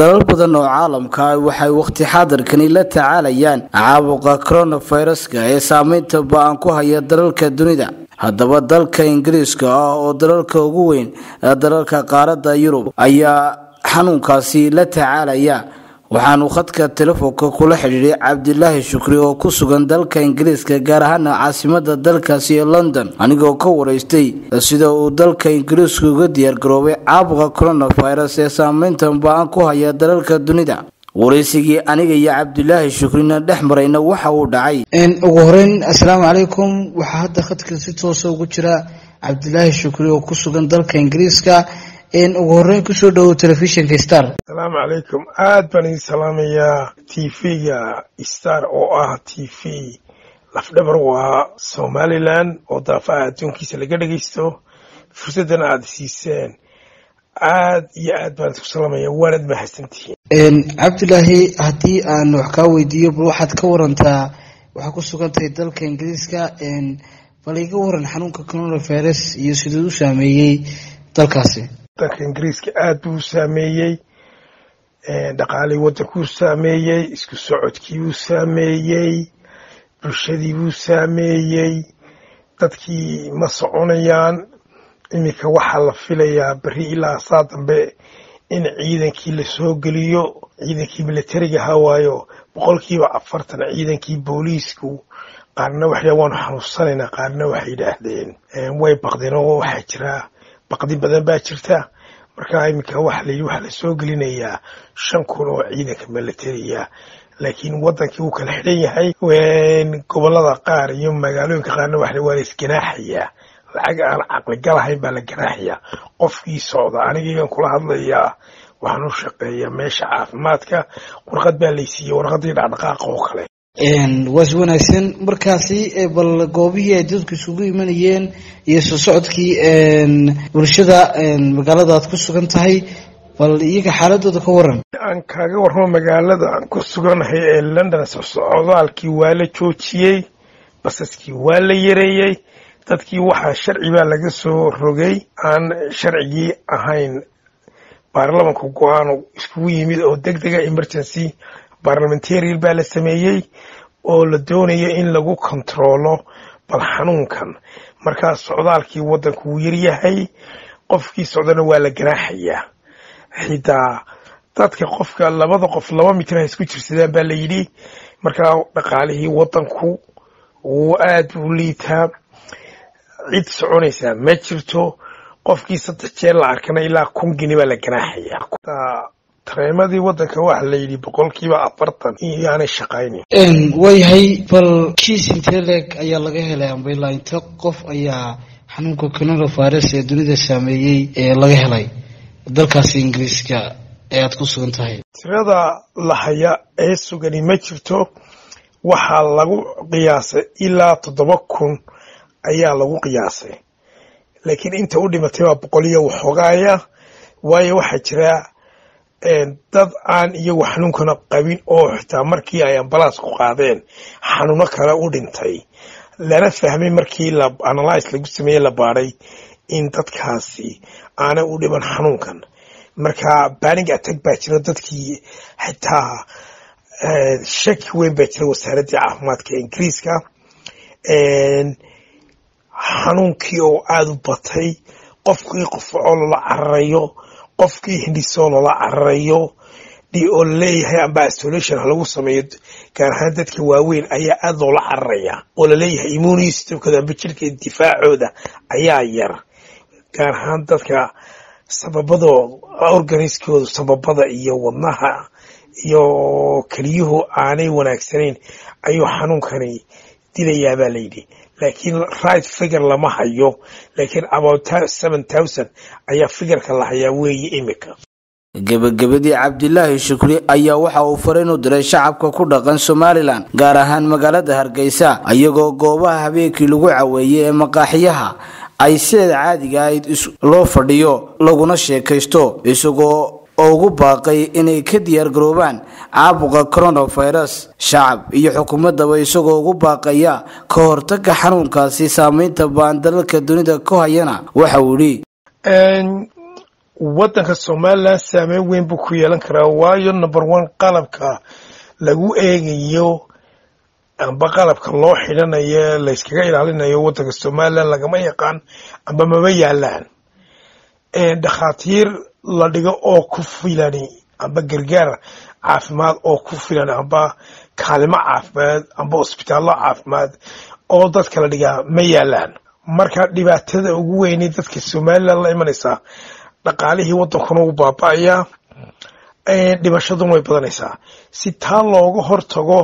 dalal badan oo caalamka waxay waqti xaadirkani la tacaalayaan caabuqa coronaviruska ee saameynta ba'an ku haya dalalka dunida. Haddaba dalka ingiriiska ah oo dalalka ugu weyn dalalka qaaradda yurub ayaa xanuunkaasi la tacaalaya waxaanu khadka telefoonka kula xidhiiday cabdilaahi shukri oo ku sugan dalka ingiriiska gaar ahaana caasimada dalkaasi ee london. Anigoo ka waraystay sida uu dalka ingiriisku uga diyaargaroobay caabuqa coronavirus ee saameynta ba'an ku haya dalalka dunida. Waraysigii aniga iyo cabdilaahi shukrina dhex marayna waxa uu dhacay. Ugu horeyn assalaamu calaykum. Waxaa hadda khadka si toosa ugu jira cabdilaahi shukri oo ku sugan dalka ingiriiska ugu horeyn ku soo dhawow telefishinka star. Asalaamu calaykum. Aad baan idin salaamayaa t v-ga star oo ah t v. Lafdhabar waa somalilan oo daafaha adduunkiisa laga dhagaysto. Fursaddan aada siiseen. Aad iyo aad baan isku salaamaya waanad mahadsantihiin. Cabdilaahi haddii aan wax kaa weydiiyo bal waxaad ka warantaa waxaa ku sugantahay dalka ingiriiska. Bal iga waran xanuunka coronavirus iyo siduu u saameeyey dalkaasi dalka ingiriiska aad buu u saameeyey dhaqaalii waddankuu saameeyey isku socodkii buu saameeyey bulshadii buu saameeyey dadkii ma soconayaan iminka waxaa la filayaa berri ilaa saa dambe in ciidankii la soo geliyo ciidankii militariga hawaayo boqolkiiba afartan ciidankii booliisku qaarna waxay waanu xanuunsanaynaa qaarna waxay yidhaahdeen way baqdeen oo waxaa jiraa baqdi badan baa jirta. Marka iminka waxa layidhi waxaa la soo gelinayaa shan kun oo ciidanka militariga laakiin wadankii wuu kala xidhan yahay gobollada qaar iyo magaalooyinka qaarna waa la isganaaxayaa lacag aan caqligalahayn baa la ganaaxayaa qofkii socda anigaygan kula hadlayaa. Waxaan u shaqeeyaa meesha caafimaadka. Warqad baa laysiiyey warqadii dhaqdhaqaaqa oo kale waas wanaagsan. Markaasi bal goobihii ay dadku isugu imanayeen iyo soo socodkii bulshada magaalada aad ku sugan tahay bal iyaga xaaladooda ka waran. Aan kaaga warramo magaalada aan ku suganahay ee london socdaalkii waa la joojiyey basaskii waa la yareeyey dadkii waxaa sharci baa laga soo rogay aan sharcigii ahayn. Baarlamanka go'aan iskugu yimid oo deg dega emergency barlamentarial baa la sameeyey oo la doonayo in lagu kontaroolo bal xanuunkan. Markaa socdaalkii waddanku wuu yaryahay qofkii socdana waa la ganaaxayaa xitaa dadka qofka labada qof laba mitir ha isku jirsadaan baa la yidhi. Markaa dhaqaalihii waddanku wuu aad u liitaa cid soconaysaa ma jirto. Qofkii saddex jeer la arkana ilaa kun gini baa la ganaaxayaa tareemadii waddanka waxa la yidhi boqolkiiba afartan iyaanay shaqaynin. Waayahay bal kiis intee leeg ayaa laga helay amba ilaa inte qof ayaa xanuunka coronavirus ee dunida saameeyey ee laga helay. Dalkaasi ingiriiska ee aad ku sugan tahay. Tirada lahaya ee sugani ma jirto waxaa lagu qiyaasay ilaa toddoba kun ayaa lagu qiyaasay. Laakiin inta u dhimatay waa boqoliyo waxoogaaya waayo waxaa jira dad aan iyagu xanuunkana qabin oo xitaa markii ay ambalaas ku qaadeen xanuuno kale u dhintay. Lana fahmay markii analyse lagu sameeyey la baadhay in dadkaasi aanay u dhiban xanuunkan. Marka banig atag baa jira dadkii xitaa shaki weyn baa jira wasaaraddii caafimaadka ingiriiska. Xanuunkii oo aada u batay qofkii qofacoo lala cararayo qofkii hindhisoo lala cararayo oo la leeyahay amba isolation ha lagu sameeyo gaar ahaan dadka waaweyn ayaa aada loola cararaya oo la leeyahay immuni systemkooda amba jirka difaacooda ayaa yar. Gaar ahaan dadka sababadooda organiskooda sababada iyo wadnaha iyo keliyuhu aanay wanaagsanayn ayuu xanuunkani dilayaa baa layidhi laakiin right figure lama hayo. Laakiin about seven thousand ayaa figureka la hayaa weeye imika. Gebagabadii cabdilaahi shukri ayaa waxa uu fariin u diray shacabka ku dhaqan somalilan gaar ahaan magaalada hargeysa iyagoo goobaha habeenkii lagu caweeyey ee maqaaxiyaha. Ay sideeda caadiga ahayd loo fadhiyo laguna sheekaysto isagoo oo ugu baaqay inay ka diyaargaroobaan caabuqa coronavirus. Shacab iyo xukuumadaba isagoo ugu baaqaya ka hortaga xanuunkaasi saameynta baan dalalka dunida ku hayana waxa uu yidhi waddanka somalilan saameyn weyn buu ku yeelan karaa waayo number one qalabka lagu eegayo amba qalabka loo xidhanayo layskaga ilaalinayo waddanka somalilan lagama yaqaan amba maba yaalaan. Dhakhaatiir la dhigo oo ku filani amba gargaar caafimaad oo ku filan amba kaalimo caafimaad amba hosbitaallo caafimaad oo dadka la dhigaa ma yaalaan. Marka dhibaatada ugu weynay dadka somalilan la imanaysaa dhaqaalihii waddankuna wuu baaba'ayaa dhimashaduna way badanaysaa si taa looga hortago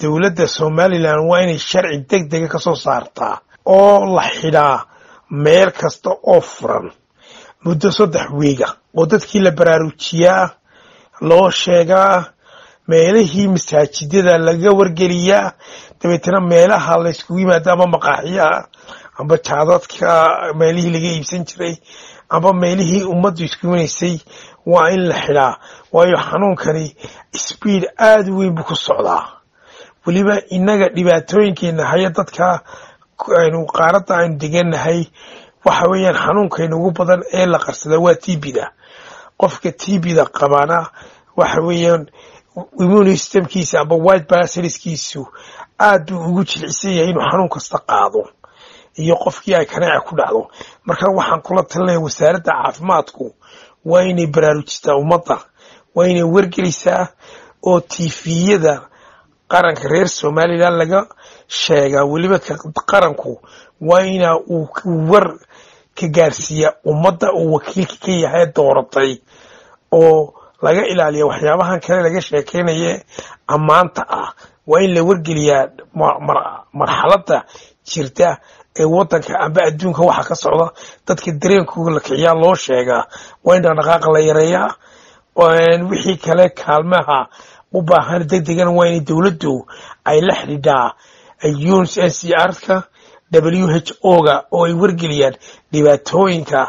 dowladda somalilan waa inay sharci deg dega ka soo saartaa oo la xidhaa meel kasta oo furan muddo saddex wiiga oo dadkii la baraarujiyaa loo sheegaa meelihii masaajidada laga wargeliyaa dabeetana meelaha layskugu yimaada ama maqaaxiyaha amba jaadadka meelihii laga iibsan jiray amba meelihii ummaddu isku imanaysay waa in la xidhaa waayo xanuunkani sbiid aada u weyn buu ku socdaa. Weliba innaga dhibaatooyinkeena haya dadka aynu qaaradda aynu degannahay waxa weeyaan xanuunkayna ugu badan ee la qarsada waa tbda qofka tbda qabana waxa weeyaan immune systemkiisa amba white basilskiisu aad buu ugu jilcisan yahay inuu xanuun kasta qaado iyo qofkii ay kaneeca ku dhacdo. Marka waxaan kula talinaya wasaaradda caafimaadku waa inay baraarujistaa ummadda waa inay wargelisaa oo tifiyada qaranka reer somalilan laga sheegaa weliba qaranku waa ina uu war ka gaarsiiya ummadda uu wakiilka ka yahay dooratay oo laga ilaaliya waxyaabahan kale laga sheekeynaye ammaanta ah. Waa in la wargeliyaa marxaladda jirta ee waddanka amba adduunka waxa ka socda. Dadka dareenkooga la kiciyaa loo sheegaa waa in dhaqdhaqaaqa la yareeyaa wixii kale kaalmaha u baahan deg degana waa inay dowladdu ay la xidhiidhaa uns n c r ka w h o ga oo ay wargeliyaan dhibaatooyinka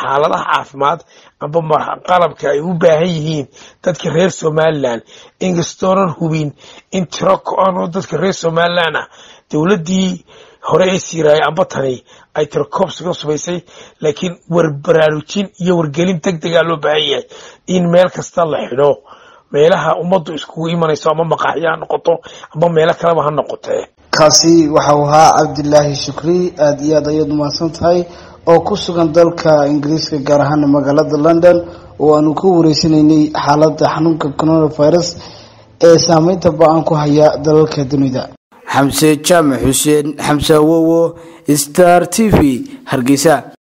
xaaladaha caafimaad amba qalabka ay u baahan yihiin dadka reer somalilan. Inkastoonan hubin in tiro ko-an oo dadka reer somalilan ah dowladdii hore ee siiraayay amba tani ay tirokobsiga subaysay laakiin warbaraarujin iyo wargelin deg degaa loo baahan yahay in meel kasta la xidho. Meelaha ummaddu iskugu imanayso ama maqaaxyo ha noqoto ama meelo kaleba ha noqotee kaasi waxau ahaa cabdilaahi shukri aada iyo aad ayaad umahadsan tahay oo ku sugan dalka ingiriiska gaar ahaan magaalada london oo aanu ku wareysanaynay xaaladda xanuunka coronavirus ee saameynta ba'an ku haya dalalka dunida. Xamse jaamac xuseen xamse awowo star t v hargeysa